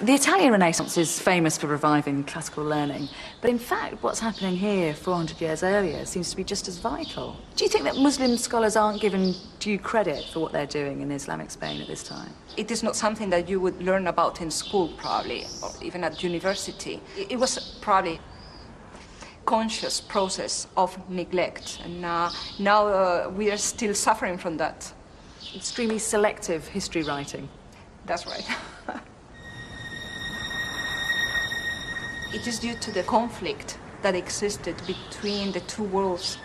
The Italian Renaissance is famous for reviving classical learning, but in fact, what's happening here 400 years earlier seems to be just as vital. Do you think that Muslim scholars aren't given due credit for what they're doing in Islamic Spain at this time? It is not something that you would learn about in school, probably, or even at university. It was probably conscious process of neglect, and uh, now uh, we are still suffering from that. Extremely selective history writing. That's right. It is due to the conflict that existed between the two worlds.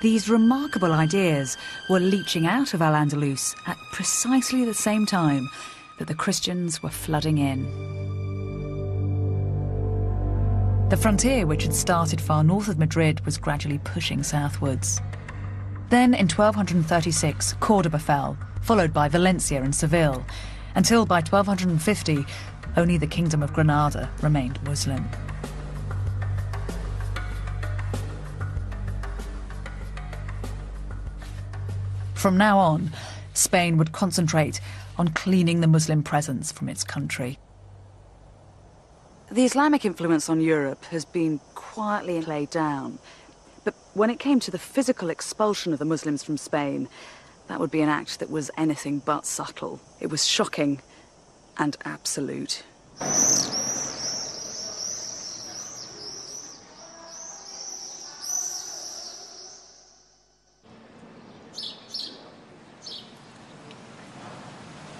These remarkable ideas were leaching out of Al Andalus at precisely the same time that the Christians were flooding in. The frontier, which had started far north of Madrid, was gradually pushing southwards. Then, in 1236, Cordoba fell, followed by Valencia and Seville, until by 1250, only the Kingdom of Granada remained Muslim. From now on, Spain would concentrate on cleaning the Muslim presence from its country. The Islamic influence on Europe has been quietly laid down. But when it came to the physical expulsion of the Muslims from Spain, that would be an act that was anything but subtle. It was shocking and absolute.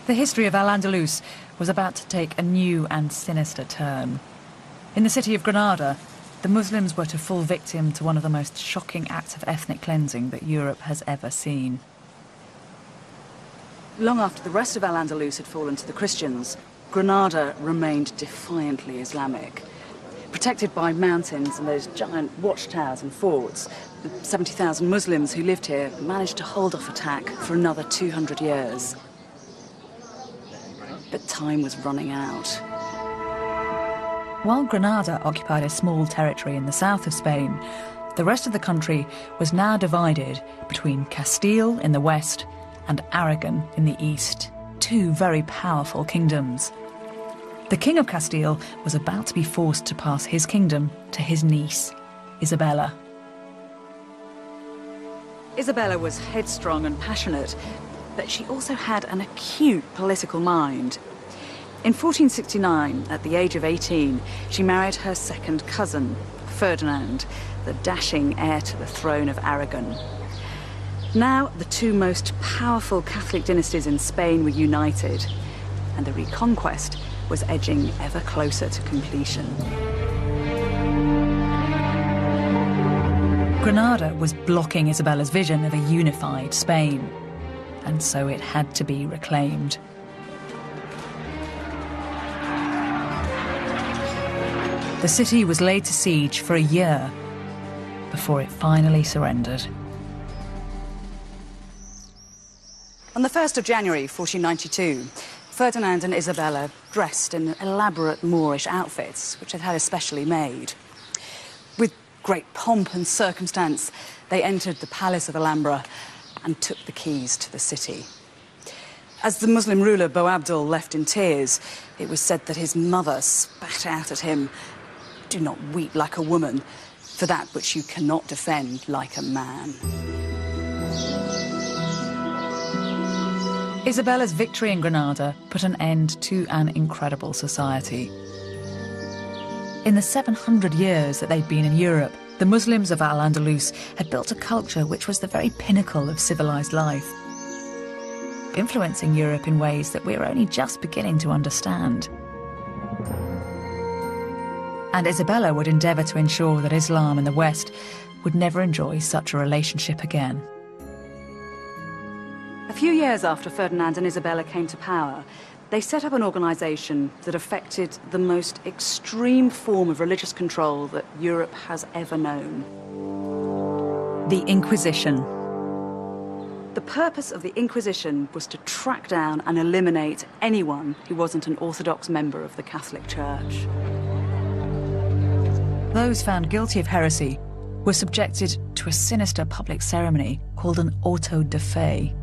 The history of Al-Andalus was about to take a new and sinister turn. In the city of Granada, the Muslims were to fall victim to one of the most shocking acts of ethnic cleansing that Europe has ever seen. Long after the rest of Al-Andalus had fallen to the Christians, Granada remained defiantly Islamic. Protected by mountains and those giant watchtowers and forts, the 70,000 Muslims who lived here managed to hold off attack for another 200 years. But time was running out. While Granada occupied a small territory in the south of Spain, the rest of the country was now divided between Castile in the west and Aragon in the east, two very powerful kingdoms. The King of Castile was about to be forced to pass his kingdom to his niece, Isabella. Isabella was headstrong and passionate, but she also had an acute political mind. In 1469, at the age of 18, she married her second cousin, Ferdinand, the dashing heir to the throne of Aragon. Now, the two most powerful Catholic dynasties in Spain were united, and the reconquest was edging ever closer to completion. Granada was blocking Isabella's vision of a unified Spain, and so it had to be reclaimed. The city was laid to siege for a year before it finally surrendered. On the 1st of January 1492, Ferdinand and Isabella dressed in elaborate Moorish outfits, which they'd had especially made. With great pomp and circumstance, they entered the Palace of Alhambra and took the keys to the city. As the Muslim ruler Boabdil left in tears, it was said that his mother spat out at him, Do not weep like a woman, for that which you cannot defend like a man. Isabella's victory in Granada put an end to an incredible society. In the 700 years that they'd been in Europe, the Muslims of Al Andalus had built a culture which was the very pinnacle of civilized life, influencing Europe in ways that we're only just beginning to understand. And Isabella would endeavour to ensure that Islam in the West would never enjoy such a relationship again. A few years after Ferdinand and Isabella came to power, they set up an organisation that affected the most extreme form of religious control that Europe has ever known. The Inquisition. The purpose of the Inquisition was to track down and eliminate anyone who wasn't an Orthodox member of the Catholic Church. Those found guilty of heresy were subjected to a sinister public ceremony called an auto da fe.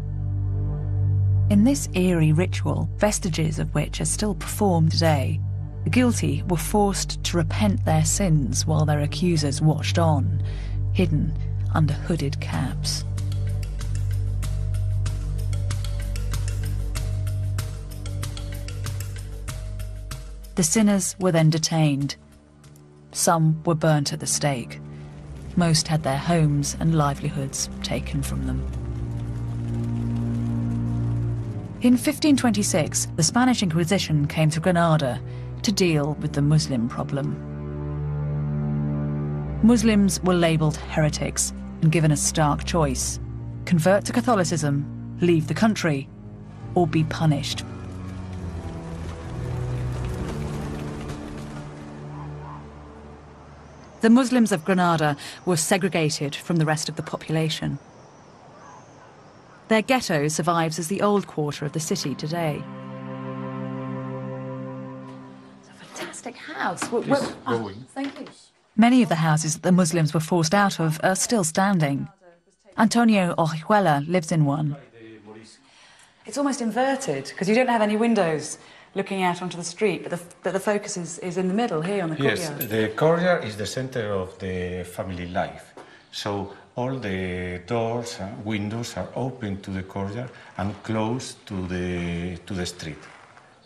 In this eerie ritual, vestiges of which are still performed today, the guilty were forced to repent their sins while their accusers watched on, hidden under hooded caps. The sinners were then detained. Some were burnt at the stake. Most had their homes and livelihoods taken from them. In 1526, the Spanish Inquisition came to Granada to deal with the Muslim problem. Muslims were labelled heretics and given a stark choice convert to Catholicism, leave the country, or be punished. The Muslims of Granada were segregated from the rest of the population. Their ghetto survives as the old quarter of the city today. It's a fantastic house. oh, thank you. Many of the houses that the Muslims were forced out of are still standing. Antonio Orihuela lives in one. It's almost inverted because you don't have any windows looking out onto the street, but the, but the focus is, is in the middle here on the courtyard. Yes, the courtyard is the center of the family life. So all the doors and windows are open to the courtyard and closed to the, to the street.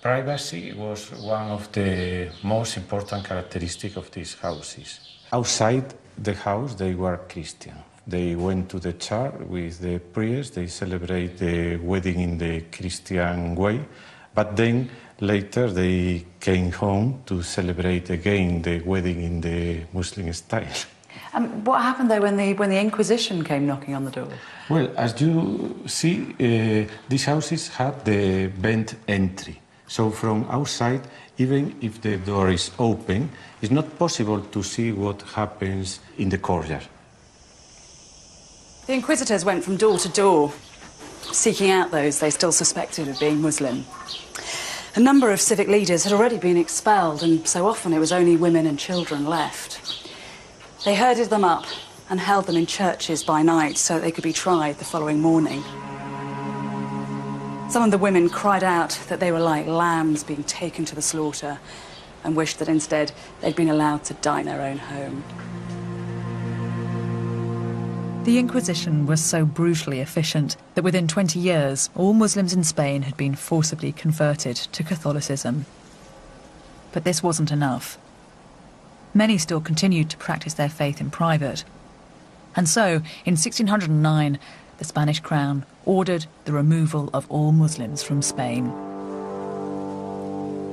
Privacy was one of the most important characteristics of these houses. Outside the house, they were Christian. They went to the church with the priest, they celebrate the wedding in the Christian way, but then later they came home to celebrate again the wedding in the Muslim style. Um, what happened though when the when the Inquisition came knocking on the door? Well, as you see, uh, these houses had the bent entry. So from outside, even if the door is open, it's not possible to see what happens in the courtyard. The Inquisitors went from door to door, seeking out those they still suspected of being Muslim. A number of civic leaders had already been expelled, and so often it was only women and children left. They herded them up and held them in churches by night so they could be tried the following morning. Some of the women cried out that they were like lambs being taken to the slaughter and wished that instead they'd been allowed to die in their own home. The Inquisition was so brutally efficient that within 20 years, all Muslims in Spain had been forcibly converted to Catholicism. But this wasn't enough. Many still continued to practice their faith in private. And so, in 1609, the Spanish crown ordered the removal of all Muslims from Spain.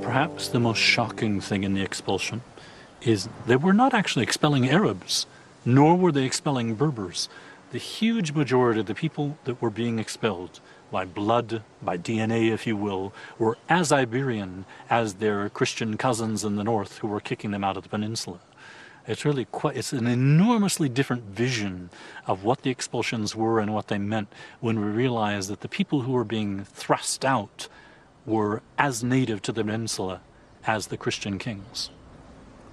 Perhaps the most shocking thing in the expulsion is they were not actually expelling Arabs, nor were they expelling Berbers. The huge majority of the people that were being expelled by blood, by DNA, if you will, were as Iberian as their Christian cousins in the north who were kicking them out of the peninsula. It's really quite, it's an enormously different vision of what the expulsions were and what they meant when we realize that the people who were being thrust out were as native to the peninsula as the Christian kings.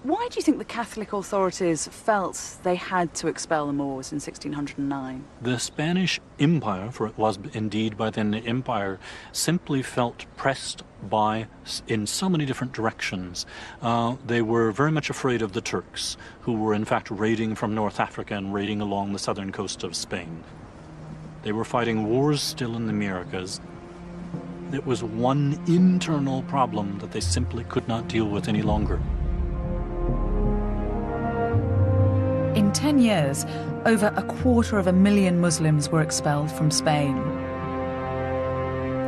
Why do you think the Catholic authorities felt they had to expel the Moors in 1609? The Spanish Empire, for it was indeed by then the Empire, simply felt pressed by in so many different directions. Uh, they were very much afraid of the Turks, who were in fact raiding from North Africa and raiding along the southern coast of Spain. They were fighting wars still in the Americas. It was one internal problem that they simply could not deal with any longer. In 10 years, over a quarter of a million Muslims were expelled from Spain.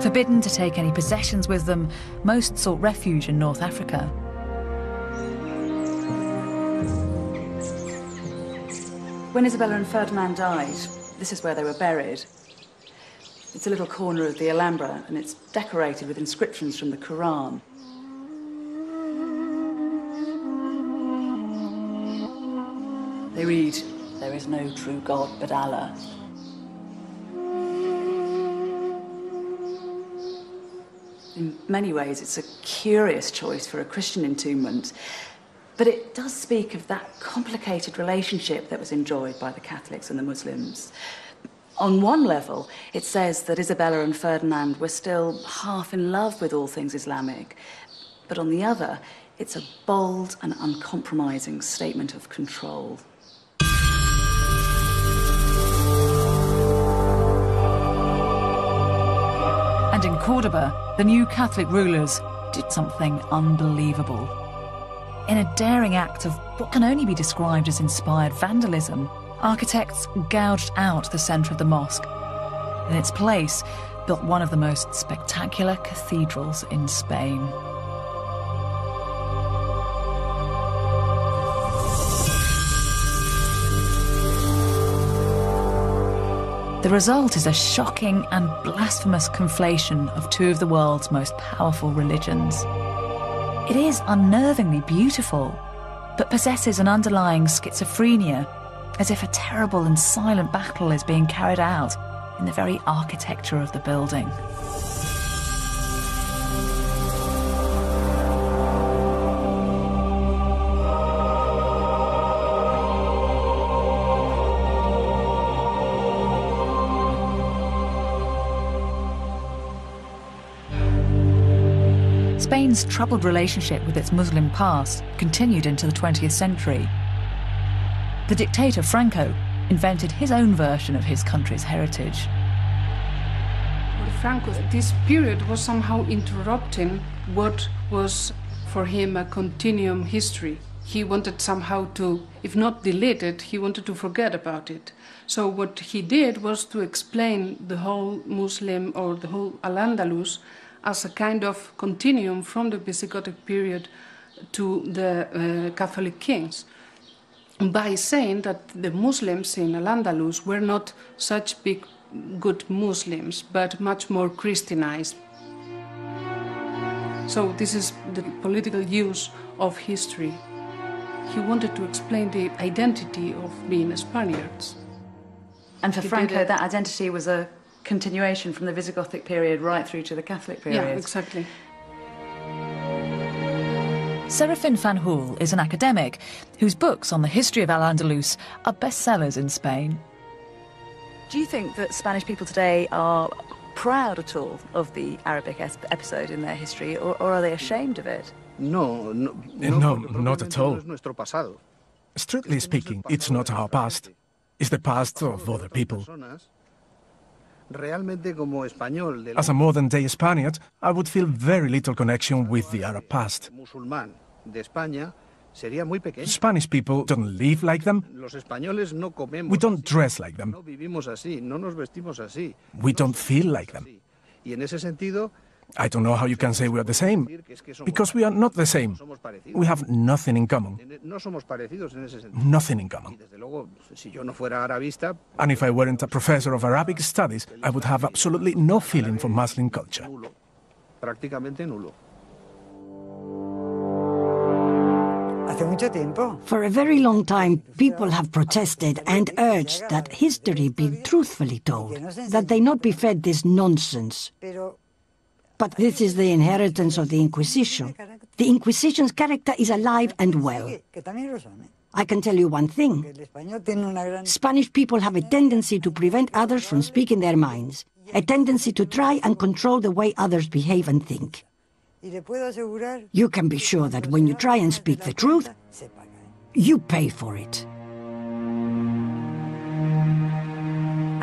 Forbidden to take any possessions with them, most sought refuge in North Africa. When Isabella and Ferdinand died, this is where they were buried. It's a little corner of the Alhambra, and it's decorated with inscriptions from the Quran. They read, There is no true God but Allah. In many ways, it's a curious choice for a Christian entombment, but it does speak of that complicated relationship that was enjoyed by the Catholics and the Muslims. On one level, it says that Isabella and Ferdinand were still half in love with all things Islamic. But on the other, it's a bold and uncompromising statement of control. Cordoba, the new Catholic rulers did something unbelievable. In a daring act of what can only be described as inspired vandalism, architects gouged out the centre of the mosque. In its place, built one of the most spectacular cathedrals in Spain. The result is a shocking and blasphemous conflation of two of the world's most powerful religions. It is unnervingly beautiful, but possesses an underlying schizophrenia, as if a terrible and silent battle is being carried out in the very architecture of the building. Spain's troubled relationship with its Muslim past continued into the 20th century. The dictator Franco invented his own version of his country's heritage. Franco, this period was somehow interrupting what was for him a continuum history. He wanted somehow to, if not delete it, he wanted to forget about it. So what he did was to explain the whole Muslim or the whole Al-Andalus as a kind of continuum from the Visigothic period to the uh, Catholic kings by saying that the Muslims in Al-Andalus were not such big good Muslims, but much more Christianized. So this is the political use of history. He wanted to explain the identity of being Spaniards. And for He Franco, that identity was a continuation from the Visigothic period right through to the Catholic period. Yeah, exactly. Serafin Fanjul is an academic whose books on the history of Al Andalus are bestsellers in Spain. Do you think that Spanish people today are proud at all of the Arabic es- episode in their history, or, or are they ashamed of it? No, no, Eh, no, not at all. no es nuestro pasado. Strictly speaking, it's not our past. It's the past of other people. As a modern day Spaniard, I would feel very little connection with the Arab past. musulmán de España sería muy pequeño. Spanish people don't live like them. Los españoles no comemos. We don't dress like them. No vivimos así, no nos vestimos así. We don't feel like them. Así. Y en ese sentido, I don't know how you can say we are the same, decir que es que somos because we are not the same. We have nothing in common. En- No somos parecidos en ese sentido. Nothing in common. desde luego, si yo no fuera arabista, And if I weren't a professor of Arabic studies, I would have absolutely no feeling for Muslim culture. nulo, prácticamente nulo. Hace mucho tiempo. For a very long time, people have protested and urged that history be truthfully told, that they not be fed this nonsense. But this is the inheritance of the Inquisition. The Inquisition's character is alive and well. I can tell you one thing. Spanish people have a tendency to prevent others from speaking their minds, a tendency to try and control the way others behave and think. You can be sure that when you try and speak the truth, you pay for it.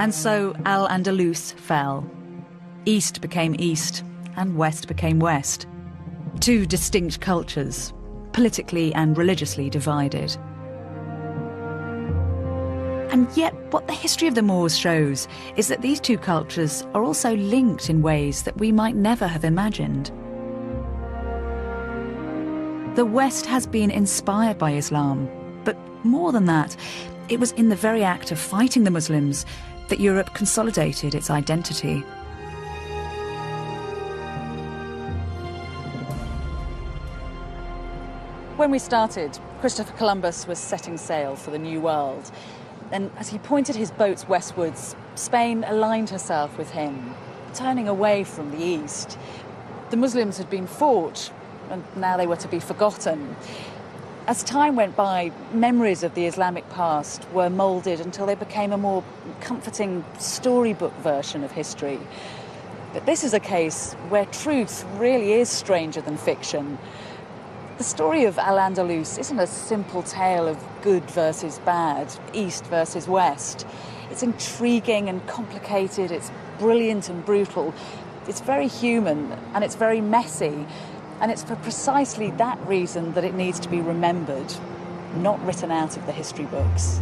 And so Al Andalus fell. East became East, and West became West. Two distinct cultures, politically and religiously divided. And yet, what the history of the Moors shows is that these two cultures are also linked in ways that we might never have imagined. The West has been inspired by Islam, but more than that, it was in the very act of fighting the Muslims that Europe consolidated its identity. When we started, Christopher Columbus was setting sail for the New World. And as he pointed his boats westwards, Spain aligned herself with him, turning away from the east. The Muslims had been fought, and now they were to be forgotten. As time went by, memories of the Islamic past were moulded until they became a more comforting storybook version of history. But this is a case where truth really is stranger than fiction. The story of Al Andalus isn't a simple tale of good versus bad, east versus west. It's intriguing and complicated, it's brilliant and brutal, it's very human, and it's very messy. And it's for precisely that reason that it needs to be remembered, not written out of the history books.